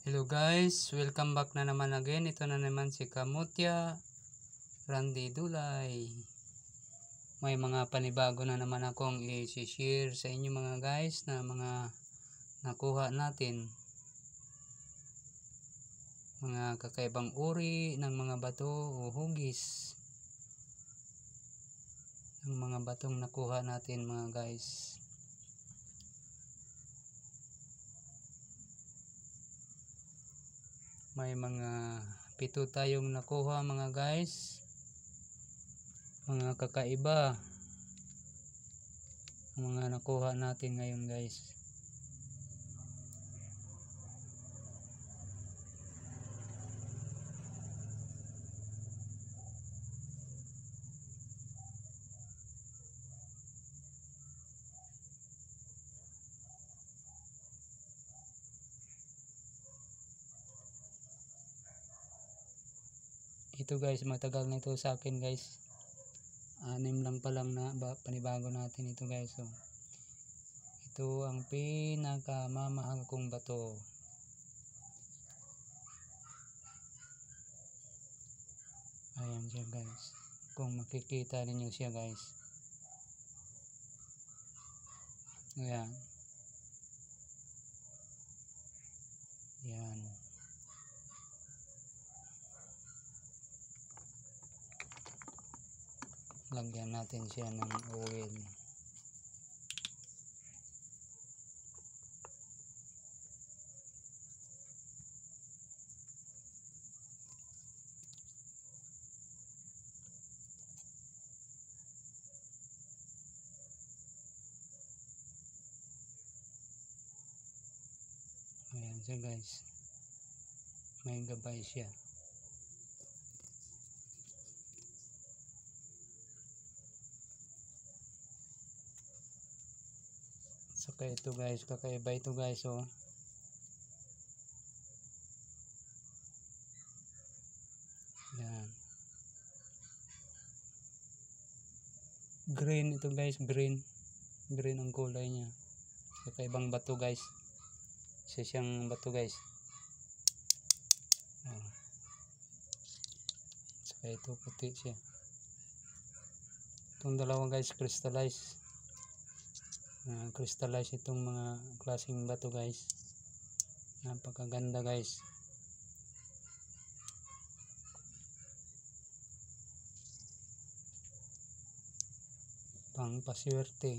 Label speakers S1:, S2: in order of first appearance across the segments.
S1: Hello guys, welcome back na naman again. Ito na naman si Kamutya Randy Dulay. May mga panibago na naman akong i-share sa inyo mga guys na mga nakuha natin. Mga kakaibang uri ng mga bato o hugis ng mga batong nakuha natin mga guys. May mga pito tayong nakuha mga guys. Mga kakaiba. Mga nakuha natin ngayon guys ito guys. Matagal na ito sa akin guys. Anim lang pa lang na ba, panibago natin ito guys so, ito ang pinakamamahal kong bato. Ayan siya guys. Kung makikita ninyo siya guys. Ayan. Yan lagyan natin siya ng oil. Ayan siya guys. May gabay siya saka ito guys kakaiba ito guys oh. Yan. Green ito guys green. Green ang kulay niya. Kakaibang bato guys. Isa siyang bato guys. Oh. saka ito puti siya. Itong dalawa guys crystallize uh, crystallize itong mga klaseng bato guys. Napakaganda guys. Pang paswerte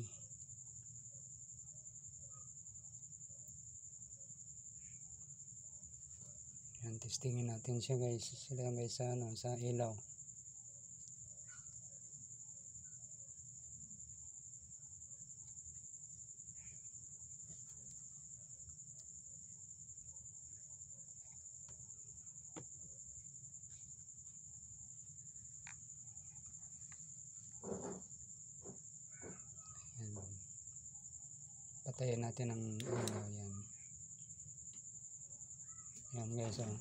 S1: yan testingin natin siya guys. Sila guys sa ano sa ilaw Patayin natin ang ilaw yan. Yan guys oh.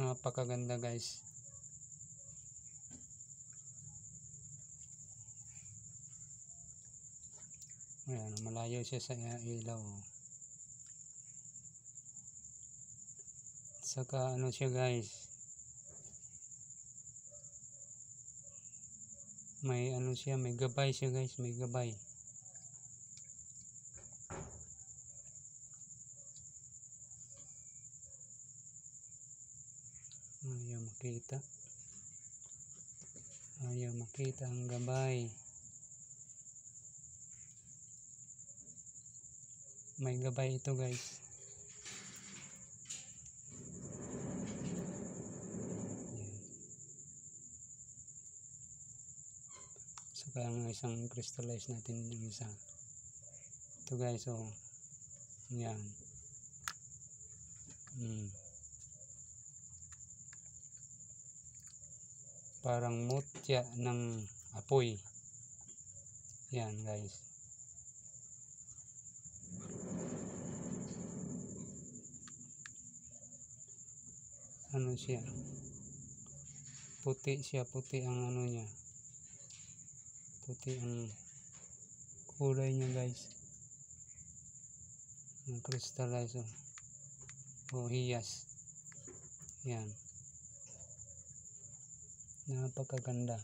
S1: Napakaganda guys. Ayan, malayo siya sa ilaw. oh. Saka ano siya guys. May ano siya may gabay siya guys may gabay. Ayaw makita. Ayaw makita ang gabay. May gabay ito guys ang isang crystallize natin yung isa. Ito guys oh. Yan. Hmm. parang mutya ng apoy. Yan guys. Ano siya? Puti siya puti ang ano niya puti ang kulay niya guys Ang crystallize oh. O hiyas. Yan. Napakaganda.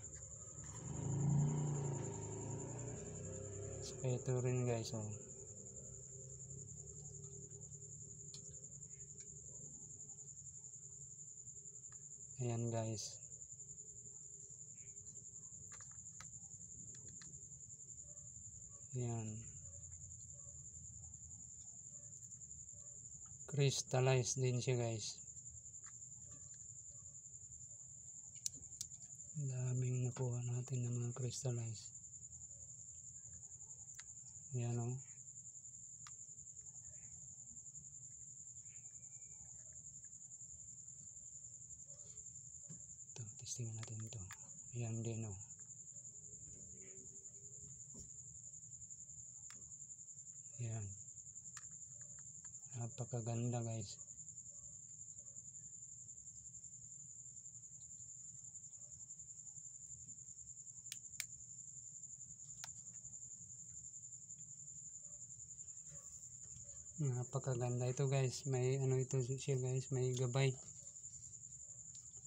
S1: So ito rin guys oh. Ayan guys. Ayan. Crystallized din siya guys. Daming nakuha natin ng mga crystallized. Ayan o. Ito, testingin natin ito. Ayan din o. Ayan. Napakaganda guys. Napakaganda ito guys. May ano ito siya guys. May gabay.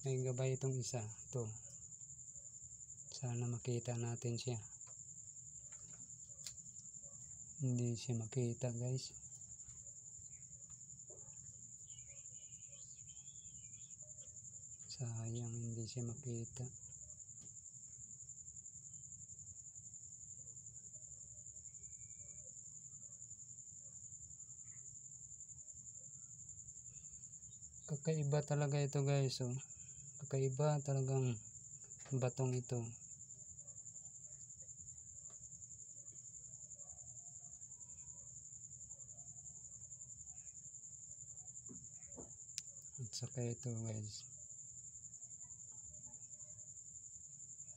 S1: May gabay itong isa. Ito. Sana makita natin siya. Hindi siya makita guys. Sayang hindi siya makita. Kakaiba talaga ito guys. Oh. Kakaiba talagang batong ito. At saka ito guys.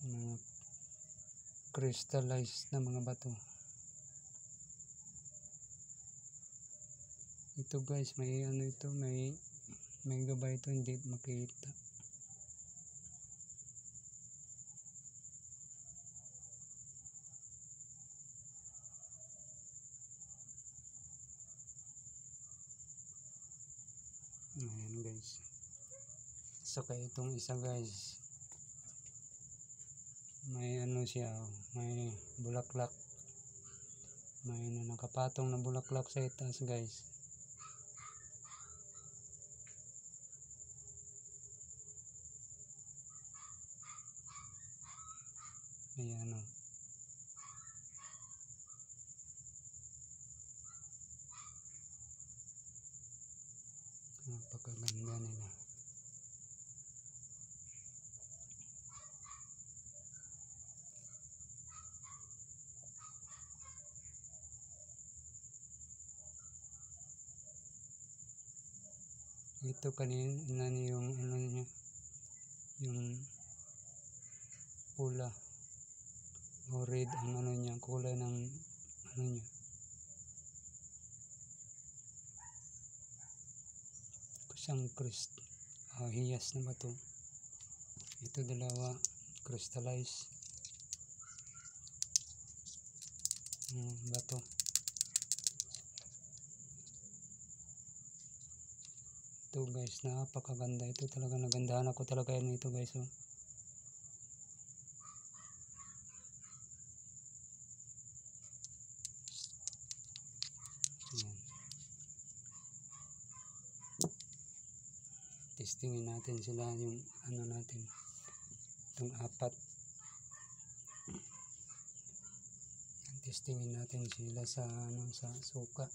S1: Mga crystallized na mga bato. Ito guys, may ano ito, may may gabay ito hindi makita. Ayan guys. Saka itong isa guys. May ano siya, oh, may bulaklak. May na nakapatong na bulaklak sa itaas guys. Ayan o. Napakaganda nila. Ito kanina yung ano niya, yung pula o red ang ano niya, kulay ng ano niya. Isang crystal, ah, hiyas na bato. Ito dalawa, crystallize. Hmm, bato. Ito guys, napakaganda. Ito talaga nagandahan ako talaga yun ito guys. Oh. Testingin natin sila yung ano natin. Itong apat. Testingin natin sila sa ano sa suka.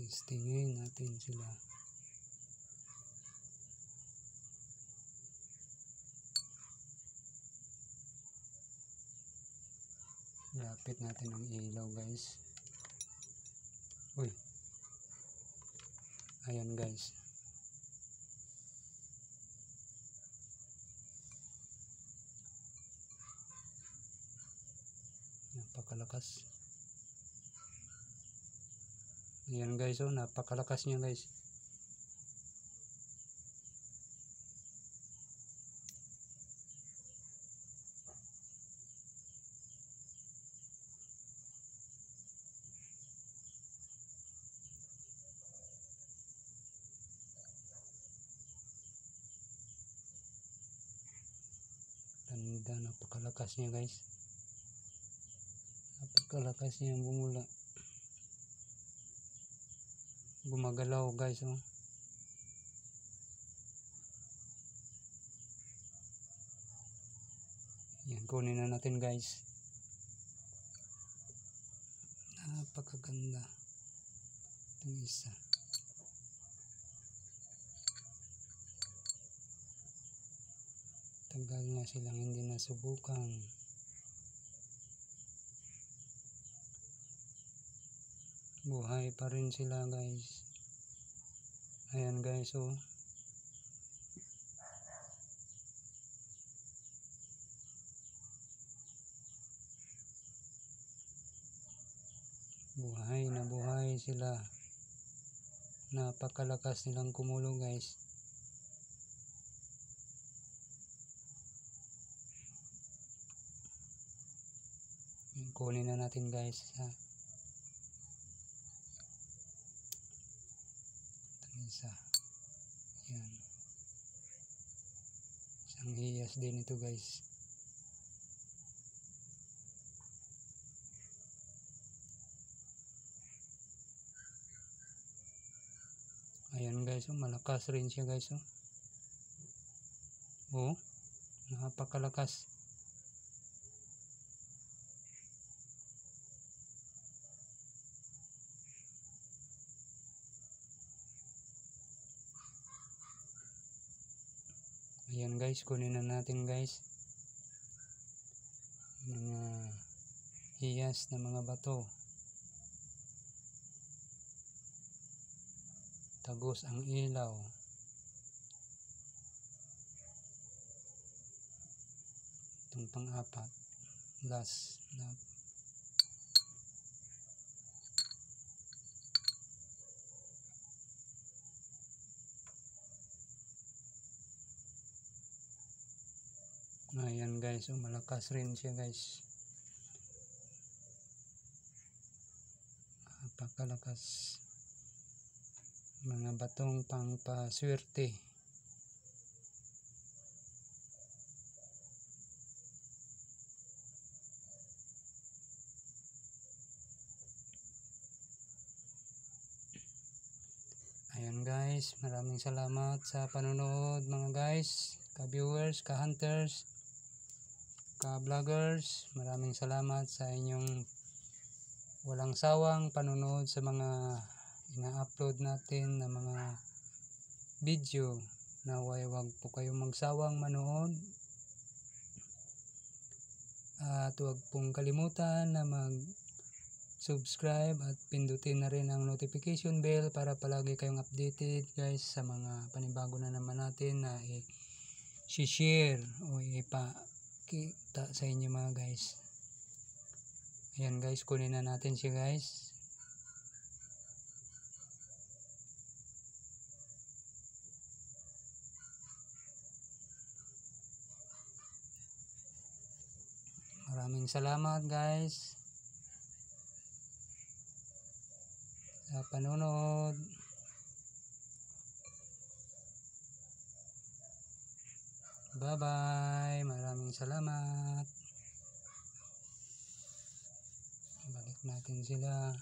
S1: Testingin natin sila. Lapit natin ang ilaw guys. Uy. Ayan guys. Napakalakas. Ayan guys, oh, napakalakas niya guys. Ganda, napakalakas niya guys. Napakalakas niya bumula. Gumagalaw guys oh. Yan, kunin na natin guys. Napakaganda. Itong isa. Tagal na silang hindi nasubukan. Buhay pa rin sila guys. Ayan guys oh. Buhay na buhay sila. Napakalakas nilang kumulo guys. Kunin na natin guys. Ha? Isa. Yan. Isang hiyas din ito guys. Ayan guys, oh, malakas rin siya guys. Oh. Oh, napakalakas. Ayan guys, kunin na natin guys. Mga hiyas na mga bato. Tagos ang ilaw. Itong pang-apat. Last na Ayan guys, oh, malakas rin siya guys. Napakalakas. Mga batong pangpaswerte. Ayan guys, maraming salamat sa panonood mga guys, ka-viewers, ka-hunters, ka-vloggers. Maraming salamat sa inyong walang sawang panonood sa mga ina-upload natin na mga video. Naway wag po kayong magsawang manood. At huwag pong kalimutan na mag subscribe at pindutin na rin ang notification bell para palagi kayong updated guys sa mga panibago na naman natin na i-share o ipakita sa inyo mga guys. Ayan guys, kunin na natin siya guys. Maraming salamat guys sa panonood. Bye-bye. Maraming salamat. Balik natin sila.